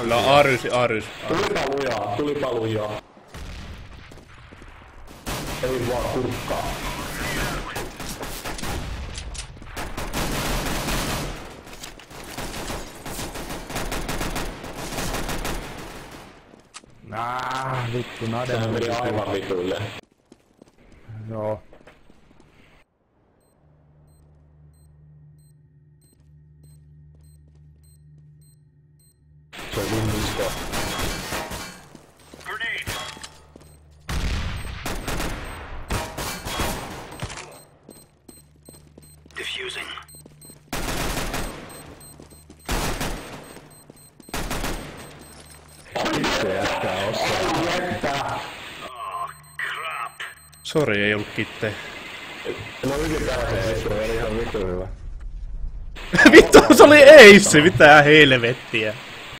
Kyllä Arys, Arys. Tulipa lujaa, tulipa lujaa. Ei vaan kurkkaa. Ah, vittu, Nade meni aivan vituille. Joo. Osaa. Jättää! Oh, crap. Sori, ei ollut kitte. No ylipäätään Se oli ihan vittu hyvä. Vittu, se oli Ace, mitä helvettiä.